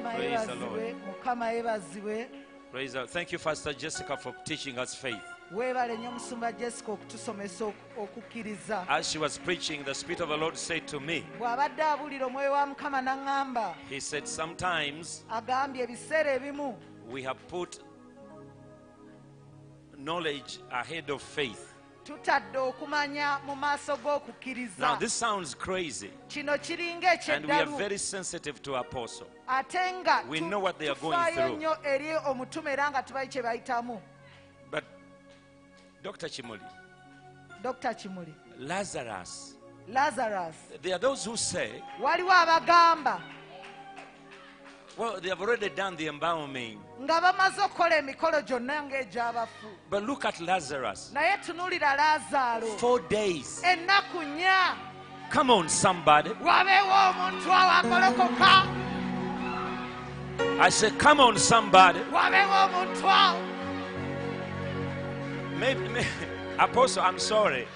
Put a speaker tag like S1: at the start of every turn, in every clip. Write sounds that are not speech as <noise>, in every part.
S1: Praise the
S2: yeebazibwe
S1: Praise the Lord. Thank you, Pastor Jessica, for teaching us faith.
S2: weebale nnyo omusumba jessica okutusomesa okukkiriza
S1: As she was preaching, the Spirit of the Lord said to me,
S2: bw'abadde abulira omwoyo wa mukama n'aŋŋamba
S1: He said, Sometimes
S2: agambye ebiseera ebimu
S1: we have put knowledge ahead of faith.
S2: tutadde okumanya mu maaso g'okukkiriza. Kino kiringa ekyeddalu ate nga tufaayo nnyo eri omutume era nga tubayi kye bayitamu.
S1: Dr kimuli
S2: dr kimuli
S1: lazarus.
S2: Lazarus.
S1: There are those who say
S2: waliwo abagamba
S1: well, they have already done the embalming.
S2: nga bamaze okukola emikolo gyonna ng'egy'abafu
S1: But look at Lazarus.
S2: naye tunuulira laazaalo
S1: Four days.
S2: ennaku nnya
S1: Come on, somebody.
S2: wabeewo omuntu awo
S1: I say, come on, somebody.
S2: wabeewo omuntu awo
S1: Maybe, Apostle, I'm sorry.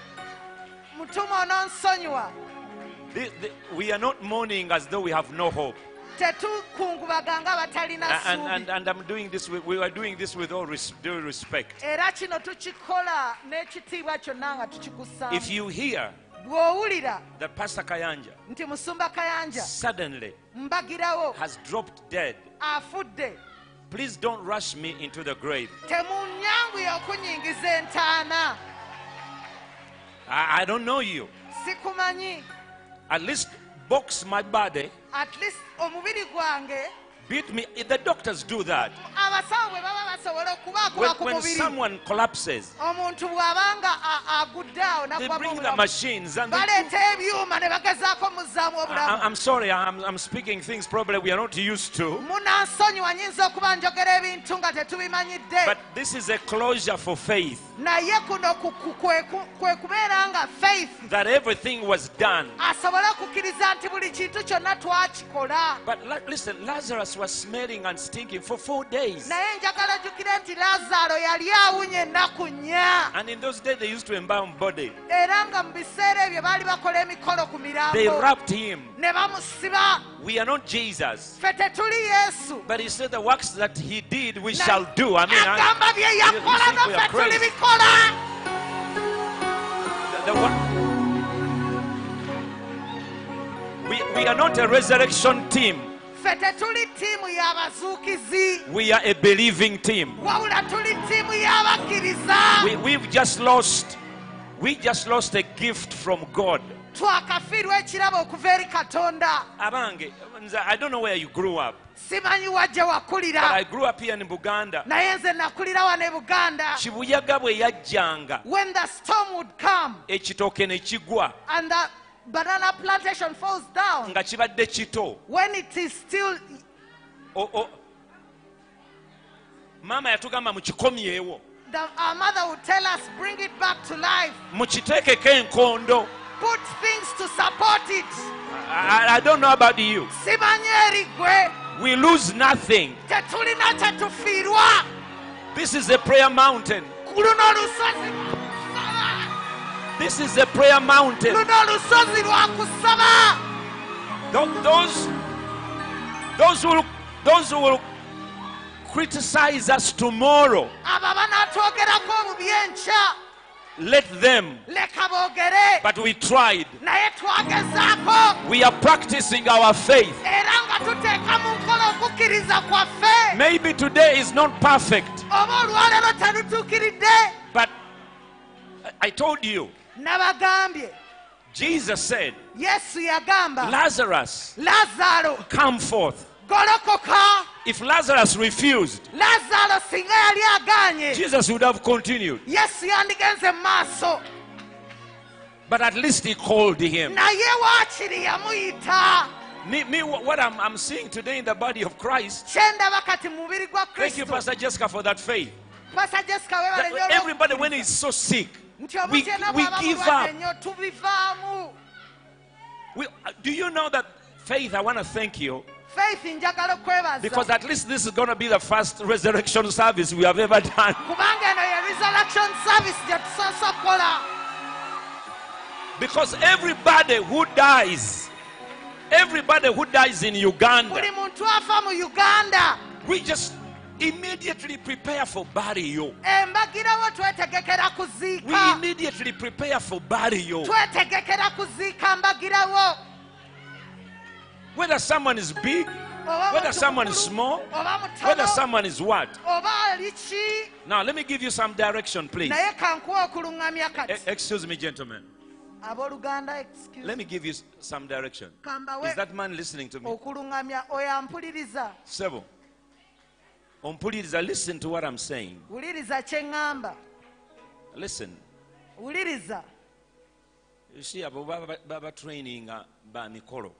S2: mutume ononsonyiwa
S1: we are not mourning as though we have no hope. And, and, and I'm doing this, with, we are doing this with all res, due respect.
S2: era kino tukikola n'ekitiibwa kyonna nga tukikusaamu
S1: If you hear that Pastor Kayanja suddenly has dropped dead, please don't rush me into the grave.
S2: temunyanguye okunyingiza entaana
S1: I, I don't know you. At least box my body,
S2: at least omubiri gwange
S1: beat me. The doctors do that.
S2: abasawo bwe baba basobola
S1: When, when someone collapses,
S2: omuntu bw'abanga a-
S1: they bring the machines and they
S2: baleeta ebyuma ne bagezaako muzzaamu
S1: I, I'm sorry, I'm, I'm speaking things probably we are not used to.
S2: Munansonyiwa nyinza okuba njogera ebintu nga tetubimanyidde
S1: But this is a closure for faith
S2: naye kuno ku- ku- kwe ku- kwe kubeera nga faith
S1: that everything was done.
S2: asobole okukkiriza nti buli kintu kyonna twakikola
S1: But la- listen, Lazarus was smelling and stinking for four days.
S2: naye njagala jjukire nti laazaalo yali awunye ennaku nnya
S1: And in those days, they used to embalm body.
S2: era nga mu biseera ebyo baali bakola emikolo ku
S1: They wrapped him. We are not Jesus.
S2: ffe tetuli yesu
S1: But he said the works that he did, we shall do. I mean, I,
S2: agamba bye
S1: you
S2: yakola
S1: we are crazy. the, the one- we, we are not a resurrection team.
S2: ffe tetuli ttiimu y'abazuukizi
S1: We are a believing team.
S2: wabula tuli ttiimu y'abakkiriza
S1: We, we've just lost. We just lost a gift from God.
S2: twakafiirwa ekirabo okuva eri katonda
S1: Abange, nze, I don't know where you grew up,
S2: simanyi wajja wakulira.
S1: Grew up here in Buganda.
S2: naye nze nakulira wano e buganda.
S1: Kibuyaga bwe yajjanga.
S2: When the storm would come
S1: ekitooke ne kigwa.
S2: and the banana plantation falls down
S1: nga kibadde kito.
S2: when it is still
S1: O- o- maama yatugamba mukikomyewo
S2: our mother would tell us bring it back to life.
S1: Mukiteekeko enkondo.
S2: Put things to support it.
S1: I, I don't know about you.
S2: Simanyi eri gwe
S1: we lose nothing. This is a prayer mountain.
S2: Ku luno olusozi lwa kusaba.
S1: This is a prayer mountain.
S2: Luno olusozi lwa kusaba.
S1: Tho- those those who will, those who will criticize us tomorrow
S2: abo banaatwogerako obubi enkya
S1: let them. But we tried. We are practicing our faith maybe today is not perfect.
S2: Oba olwaleero terutuukiridde
S1: But I- told you, Jesus said, Lazarus, come forth. If Lazarus refused,
S2: laazaalo singa yali agaanye
S1: Jesus would have continued.
S2: yesu yandigenze mu maaso.
S1: But at least he called him.
S2: Naye waakiri yamuyita
S1: Me, me what I'm, I'm seeing today in the body of Christ,
S2: kyendaba kati mu mubiri gwa
S1: thank you, Pastor Jessica, for that faith. That everybody, when he's so sick, we, we give up. We, uh, do you know that faith? I want to thank you because at least this is going to be the first resurrection service we have ever done.
S2: kubanga eno ye resurrection service gye tusoose okukola
S1: Because everybody who dies Everybody who dies in Uganda,
S2: buli muntu afa mu uganda
S1: we just immediately prepare for burial. We immediately prepare for burial. Whether someone is big, whether someone is small, whether someone is what.
S2: oba ali ki
S1: Now, let me give you some direction, please.
S2: naye kankuwa okuluŋŋamya
S1: E- excuse me, gentlemen. Let me give you some direction. Is that man listening to me?
S2: okuluŋŋamya oyo ampuliriza
S1: Sebo. Ompuliriza, listen to what I'm saying. Listen. You see, abo baba baba training uh, ba mikolo.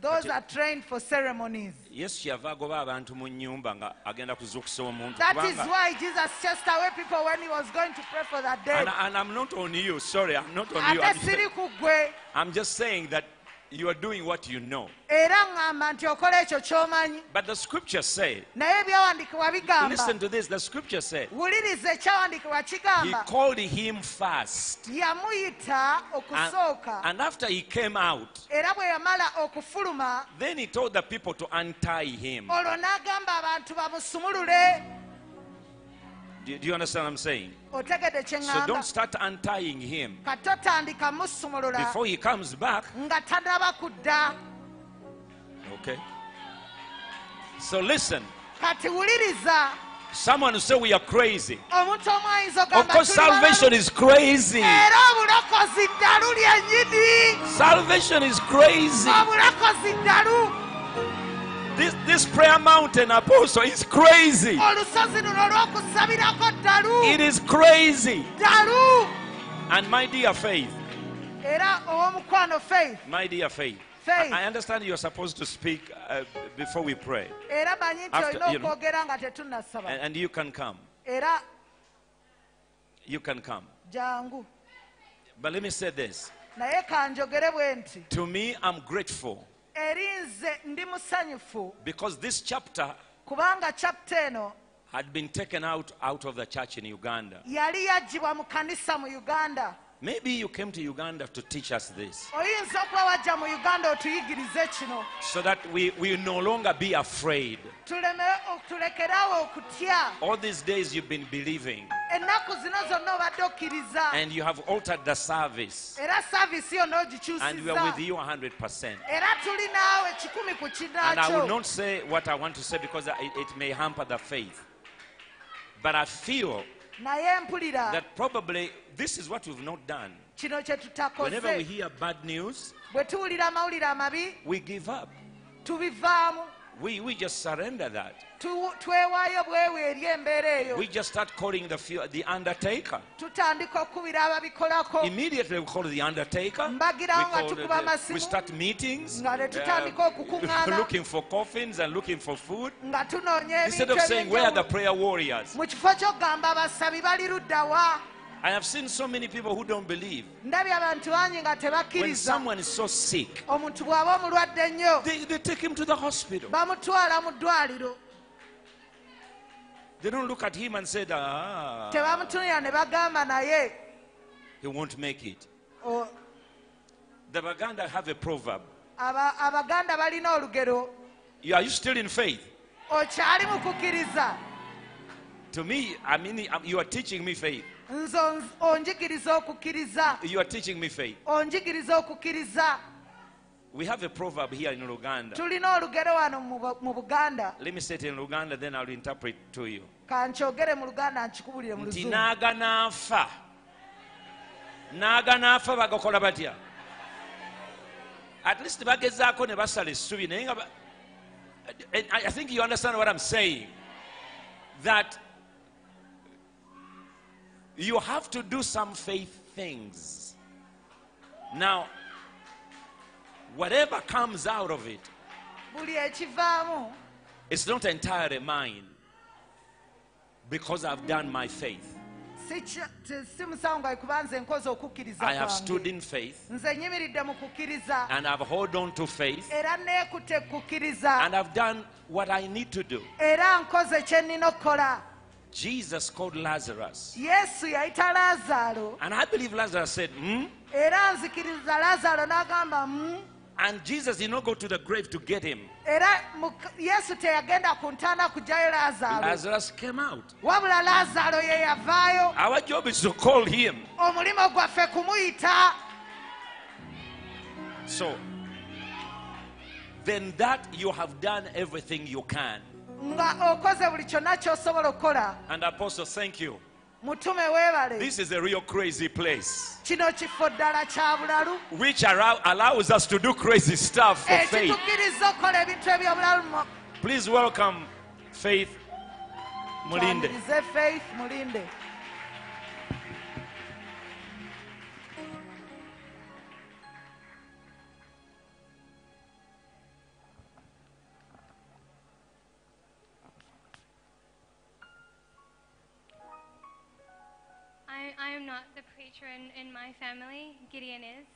S2: Those are trained for ceremonies.
S1: Yesu kyava agoba abantu mu nnyumba nga agenda kuzuukusa omuntu.
S2: That is
S1: kubanga-
S2: why jesus chased away people when he was going to pray for that day.
S1: And, and i'm not on you sorry i'm not on you.
S2: Ate
S1: I'm,
S2: siri ku ggwe
S1: I'm just saying that you are doing what you know.
S2: Era ŋŋamba nti okola ekyo ky'omanyi.
S1: But the scripture said listen to this the scripture said he called him first and, and after he came out
S2: era bwe yamala okufuluma
S1: then he told the people to untie him do, do you understand what i'm saying? So don't start untying him.
S2: Kati otandika musumulula
S1: before he comes back.
S2: Nga tanaba kudda.
S1: Okay. So listen. Someone will say we are crazy.
S2: Omuntu omu ayinza
S1: Of course, salvation is crazy.
S2: era obulokozi ddalu lyennyini
S1: Salvation is crazy. This, prayer mountain apostle is crazy.
S2: olusozi luno olw'okusabirako ddalu
S1: It is crazy. And my dear faith, my dear faith,
S2: Faith.
S1: I, understand you're supposed to speak uh, before we pray,
S2: era manyi nti
S1: After, you know.
S2: okwogera nga tetunnasaba
S1: and, and you can come. You can come. But let me say this
S2: naye kanjogere bwe nti
S1: to me, I'm grateful
S2: eri nze ndi musanyufu
S1: because this chapter
S2: kubanga chapita eno
S1: had been taken out, out of the church in Uganda.
S2: yali yaggibwa mu kanisa mu uganda
S1: Maybe you came to Uganda to teach us this.
S2: Oyinza okuba wajja mu uganda otuyigirize kino.
S1: So that we will no longer be afraid.
S2: tuleme tulekerawo okutya.
S1: All these days you've been believing.
S2: Ennaku zino zonna obadde okkiriza.
S1: And you have altered the service.
S2: Era saavisi yonna
S1: and we are with you 100%.
S2: era tuli naawe kikumi ku
S1: And I will not say what I want to say because it, it may hamper the faith. But I feel
S2: naye mpulira
S1: that probably this is what we've not done.
S2: kino kye
S1: Whenever we
S2: tutakoze
S1: hear bad news,
S2: bwe tuwulira amawulire amabi
S1: we give up.
S2: tubivaamu
S1: We, we just surrender that.
S2: Twewaayo bwewe eri embeera eyo
S1: We just start calling the, few- the undertaker.
S2: tutandika okukubira ababikolako
S1: Immediately we call the undertaker. We,
S2: mbagirawo nga
S1: call
S2: tukuba
S1: the- we
S2: amasimu
S1: start meetings,
S2: nga ne tutandika okukuŋŋaana <laughs>
S1: looking for coffins and looking for food.
S2: nga tunoonya
S1: Instead
S2: ebintu
S1: of saying, Where are the
S2: ebyenjawulo
S1: prayer warriors?
S2: mu kifo ky'okugamba abasabi bali luddawa
S1: I have seen so many people who don't believe.
S2: ndabye abantu bangi nga
S1: When
S2: tebakkiriza
S1: someone is so sick,
S2: omuntu bw'aba omulwadde ennyo
S1: they, they take him to the hospital.
S2: bamutwala mu ddwaliro
S1: They don't look at him and say, ah,
S2: tebamutunira ne bagamba naye
S1: he won't make it.
S2: o-
S1: The Baganda have a proverb.
S2: aba- abaganda balina olugero
S1: You- Are you still in faith?
S2: okyali mu kukkiriza
S1: To me, I mean, you are teaching me faith.
S2: Nze onjigiriza okukkiriza.
S1: You are teaching me faith.
S2: onjigiriza okukkiriza.
S1: We have a proverb here in Uganda.
S2: tulina olugero wano mu buganda.
S1: Let me say it in Uganda, then I'll interpret to you.
S2: kankyogere mu luganda nkikubulire mu
S1: nti
S2: luzungu.
S1: naaga n'afa. Bagakola batya? At least bagezaako ne basala essubi naye nga and I I think you understand what I'm saying. That you have to do some faith things. Now whatever comes out of it it's not entirely mine because I've done my faith.
S2: Si ki- ti- si musango gwayi kuba nze nkoze okukkiriza
S1: I have stood in faith.
S2: Nze nyimiridde mu kukkiriza.
S1: And I've held on to faith.
S2: Era neekutte kukkiriza.
S1: And I've done what I need to do. Jesus called Lazarus.
S2: yesu yayita laazaalo
S1: And I believe Lazarus said, hmm?
S2: era nzikiriza laazaalo n'agamba "Mm,
S1: And Jesus did not go to the grave to get him.
S2: era yesu teyagenda ku ntaana laazaalo
S1: Lazarus came out.
S2: wabula laazaalo ye yavaayo
S1: Our job is to call him.
S2: omulimo gwaffe kumuyita
S1: So, then that you have done everything you can.
S2: Nga okoze buli kyonna ky'osobola okukola
S1: And Apostle, thank you.
S2: mutume weebale
S1: This is a real crazy place,
S2: kino kifo ddala kya bulalu
S1: which allow, allows us to do crazy stuff for eh, faith.
S2: ekitukkiriza okukola ebintu ebyobulalu
S1: Please welcome Faith Mulinde.
S2: faith mulinde
S3: am not the preacher in, in my family. Gideon is.